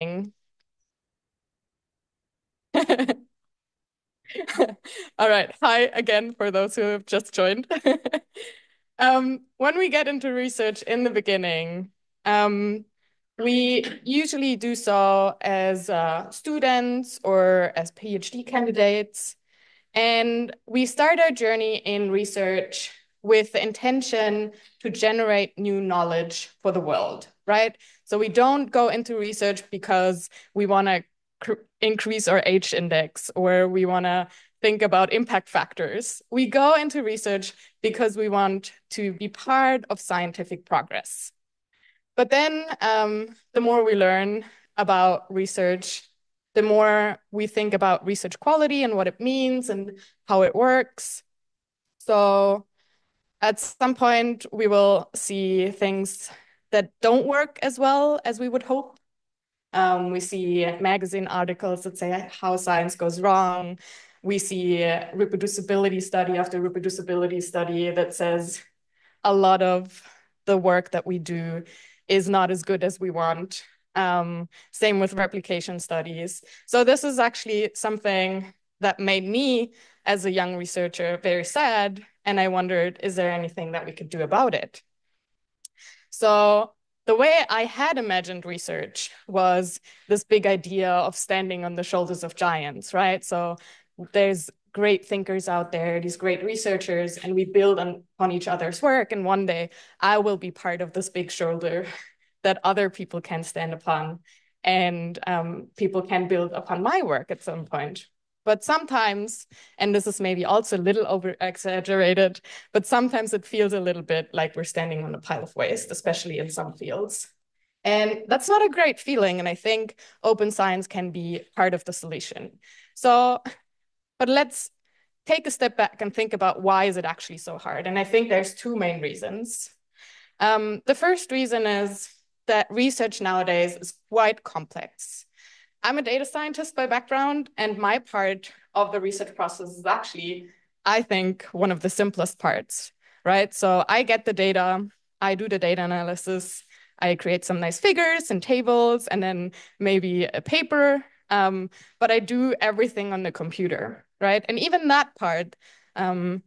All right. Hi again for those who have just joined. um, when we get into research in the beginning, um, we usually do so as uh, students or as PhD candidates. And we start our journey in research with the intention to generate new knowledge for the world, right? So we don't go into research because we want to increase our H index or we want to think about impact factors. We go into research because we want to be part of scientific progress. But then um, the more we learn about research, the more we think about research quality and what it means and how it works. So at some point, we will see things that don't work as well as we would hope. Um, we see magazine articles that say how science goes wrong. We see reproducibility study after reproducibility study that says a lot of the work that we do is not as good as we want. Um, same with replication studies. So this is actually something that made me, as a young researcher, very sad. And I wondered, is there anything that we could do about it? So the way I had imagined research was this big idea of standing on the shoulders of giants, right? So there's great thinkers out there, these great researchers, and we build on, on each other's work. And one day I will be part of this big shoulder that other people can stand upon and um, people can build upon my work at some point. But sometimes, and this is maybe also a little over exaggerated, but sometimes it feels a little bit like we're standing on a pile of waste, especially in some fields. And that's not a great feeling. And I think open science can be part of the solution. So, but let's take a step back and think about why is it actually so hard? And I think there's two main reasons. Um, the first reason is that research nowadays is quite complex. I'm a data scientist by background, and my part of the research process is actually, I think, one of the simplest parts, right? So I get the data, I do the data analysis, I create some nice figures and tables, and then maybe a paper, um, but I do everything on the computer, right? And even that part, um,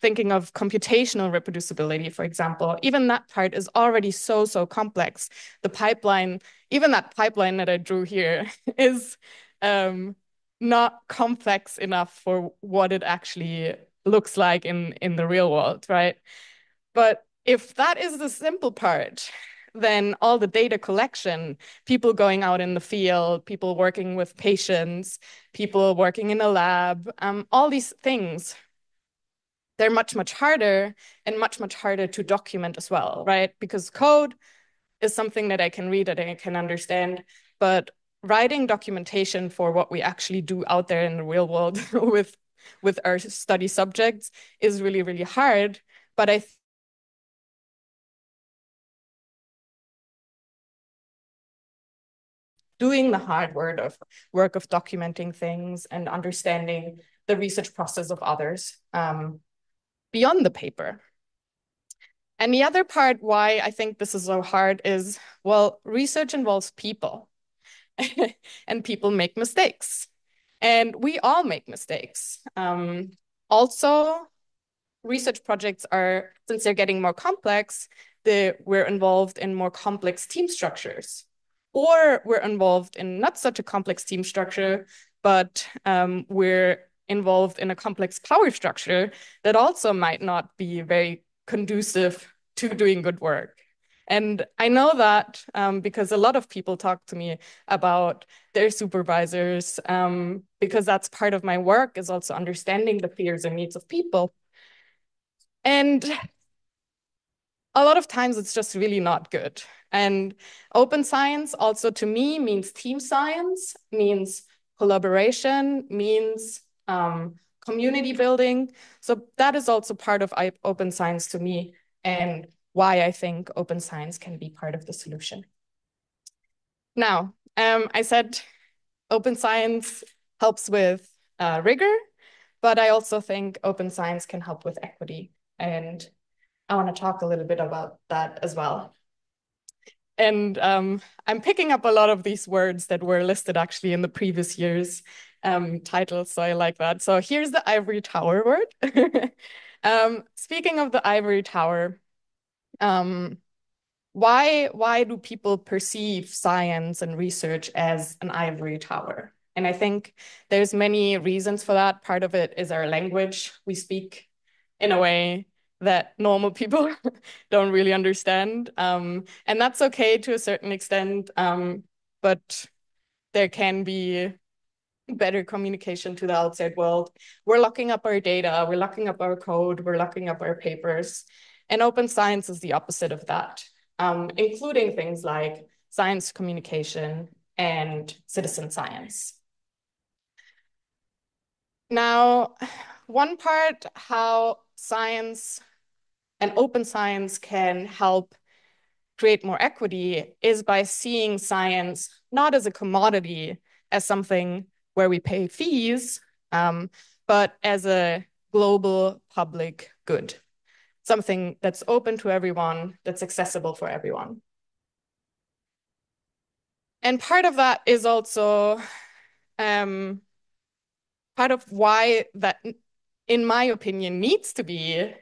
thinking of computational reproducibility, for example, even that part is already so, so complex. The pipeline, even that pipeline that I drew here is um, not complex enough for what it actually looks like in, in the real world, right? But if that is the simple part, then all the data collection, people going out in the field, people working with patients, people working in a lab, um, all these things they're much, much harder and much, much harder to document as well, right? Because code is something that I can read and I can understand, but writing documentation for what we actually do out there in the real world with with our study subjects is really, really hard. But I doing the hard work of work of documenting things and understanding the research process of others um, beyond the paper. And the other part why I think this is so hard is, well, research involves people and people make mistakes and we all make mistakes. Um, also, research projects are, since they're getting more complex, the, we're involved in more complex team structures or we're involved in not such a complex team structure, but um, we're involved in a complex power structure that also might not be very conducive to doing good work. And I know that um, because a lot of people talk to me about their supervisors, um, because that's part of my work is also understanding the fears and needs of people. And a lot of times it's just really not good. And open science also to me means team science, means collaboration, means um, community building. So that is also part of open science to me and why I think open science can be part of the solution. Now, um, I said open science helps with uh, rigor, but I also think open science can help with equity. And I want to talk a little bit about that as well. and um, I'm picking up a lot of these words that were listed actually in the previous year's um, titles, so I like that. So here's the ivory tower word. um, speaking of the ivory tower, um, why why do people perceive science and research as an ivory tower? And I think there's many reasons for that. Part of it is our language. We speak in a way that normal people don't really understand. Um, and that's okay to a certain extent, um, but there can be better communication to the outside world. We're locking up our data, we're locking up our code, we're locking up our papers. And open science is the opposite of that, um, including things like science communication and citizen science. Now, one part how science and open science can help create more equity is by seeing science not as a commodity, as something where we pay fees, um, but as a global public good, something that's open to everyone, that's accessible for everyone. And part of that is also um, part of why that, in my opinion, needs to be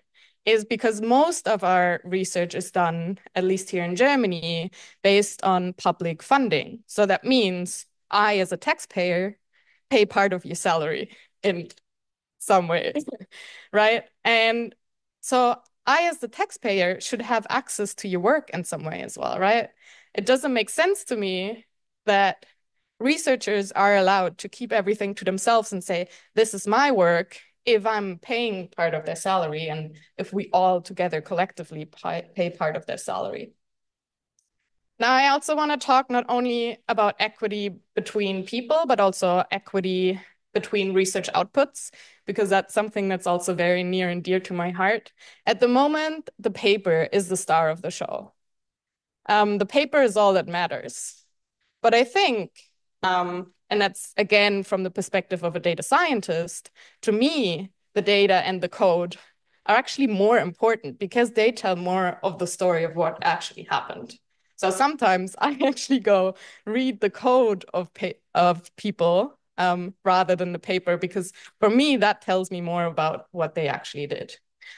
is because most of our research is done, at least here in Germany, based on public funding. So that means I, as a taxpayer, pay part of your salary in some way, right? And so I, as the taxpayer, should have access to your work in some way as well, right? It doesn't make sense to me that researchers are allowed to keep everything to themselves and say, this is my work if I'm paying part of their salary and if we all together collectively pay part of their salary. Now, I also want to talk not only about equity between people, but also equity between research outputs, because that's something that's also very near and dear to my heart. At the moment, the paper is the star of the show. Um, the paper is all that matters. But I think um, and that's again from the perspective of a data scientist. To me, the data and the code are actually more important because they tell more of the story of what actually happened. So sometimes I actually go read the code of of people um, rather than the paper because for me that tells me more about what they actually did.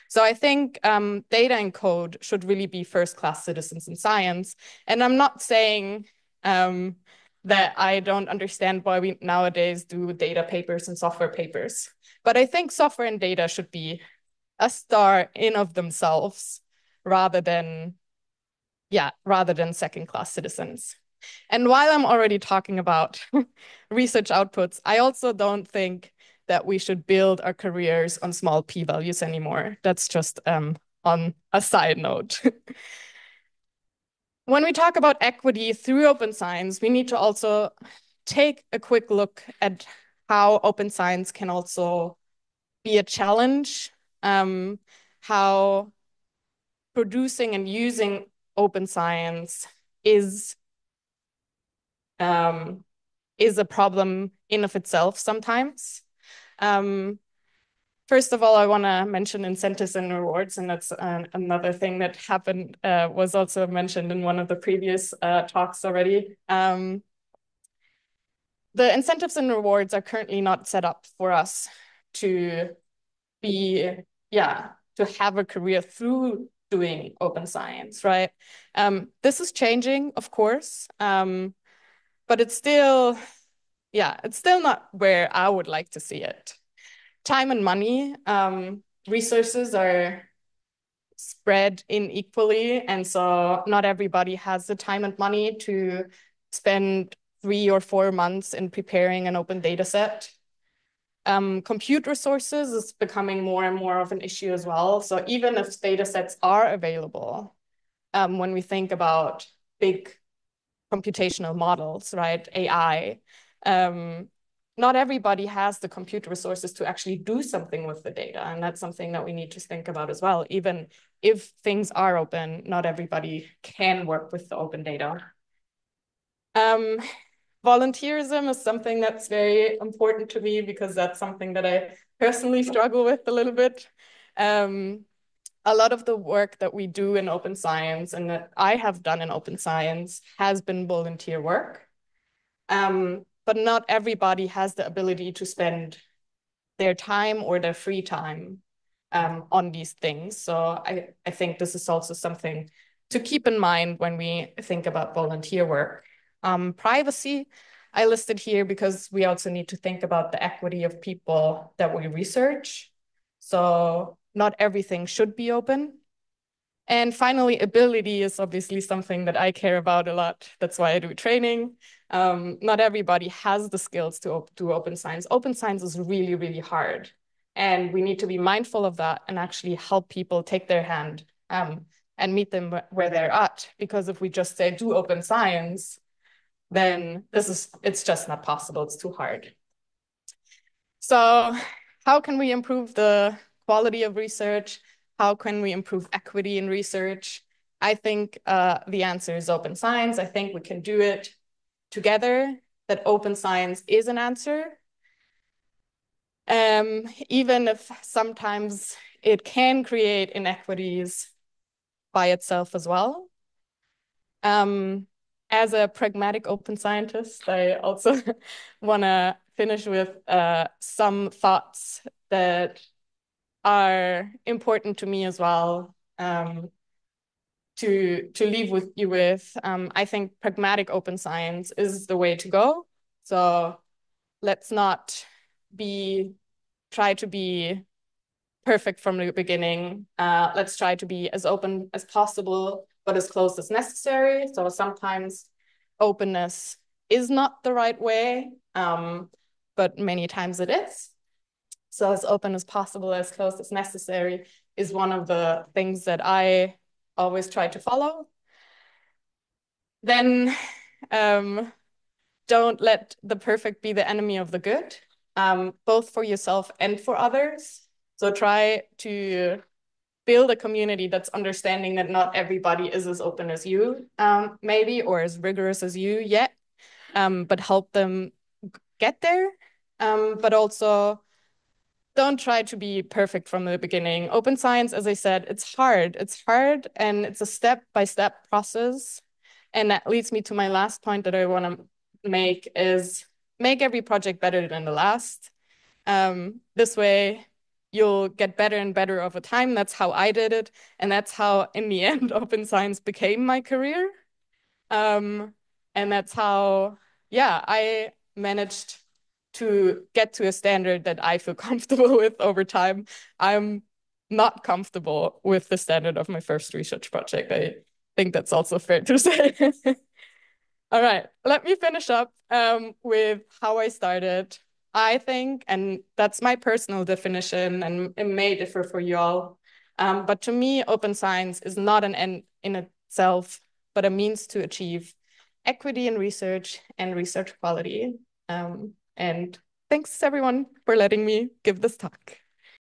So I think um, data and code should really be first class citizens in science. And I'm not saying um, that I don't understand why we nowadays do data papers and software papers. But I think software and data should be a star in of themselves rather than, yeah, rather than second class citizens. And while I'm already talking about research outputs, I also don't think that we should build our careers on small p values anymore. That's just um, on a side note. When we talk about equity through open science, we need to also take a quick look at how open science can also be a challenge, um, how producing and using open science is um, is a problem in of itself sometimes. Um, First of all, I want to mention incentives and rewards, and that's another thing that happened, uh, was also mentioned in one of the previous uh, talks already. Um, the incentives and rewards are currently not set up for us to be, yeah, to have a career through doing open science, right? Um, this is changing, of course, um, but it's still, yeah, it's still not where I would like to see it time and money, um, resources are spread inequally. And so not everybody has the time and money to spend three or four months in preparing an open data set. Um, compute resources is becoming more and more of an issue as well. So even if data sets are available, um, when we think about big computational models, right, AI, um, not everybody has the compute resources to actually do something with the data. And that's something that we need to think about as well. Even if things are open, not everybody can work with the open data. Volunteerism is something that's very important to me because that's something that I personally struggle with a little bit. Um, a lot of the work that we do in open science and that I have done in open science has been volunteer work. Um, but not everybody has the ability to spend their time or their free time um, on these things. So I, I think this is also something to keep in mind when we think about volunteer work. Um, privacy, I listed here because we also need to think about the equity of people that we research. So not everything should be open. And finally, ability is obviously something that I care about a lot. That's why I do training. Um, not everybody has the skills to do open science. Open science is really, really hard. And we need to be mindful of that and actually help people take their hand um, and meet them where they're at. Because if we just say do open science, then this is it's just not possible. It's too hard. So how can we improve the quality of research? How can we improve equity in research? I think uh, the answer is open science. I think we can do it together, that open science is an answer. Um, even if sometimes it can create inequities by itself as well. Um, as a pragmatic open scientist, I also want to finish with uh, some thoughts that are important to me as well um, to to leave with you with. Um, I think pragmatic open science is the way to go. So let's not be try to be perfect from the beginning. Uh, let's try to be as open as possible, but as close as necessary. So sometimes openness is not the right way, um, but many times it is. So as open as possible, as close as necessary is one of the things that I always try to follow. Then um, don't let the perfect be the enemy of the good, um, both for yourself and for others. So try to build a community that's understanding that not everybody is as open as you, um, maybe, or as rigorous as you yet, um, but help them get there. Um, but also don't try to be perfect from the beginning. Open science, as I said, it's hard. It's hard and it's a step-by-step process. And that leads me to my last point that I want to make is make every project better than the last. Um, this way, you'll get better and better over time. That's how I did it. And that's how, in the end, open science became my career. Um, and that's how, yeah, I managed to get to a standard that I feel comfortable with over time. I'm not comfortable with the standard of my first research project. I think that's also fair to say. All right, let me finish up um, with how I started. I think, and that's my personal definition, and it may differ for you all, um, but to me, open science is not an end in itself, but a means to achieve equity in research and research quality. Um, and thanks everyone for letting me give this talk.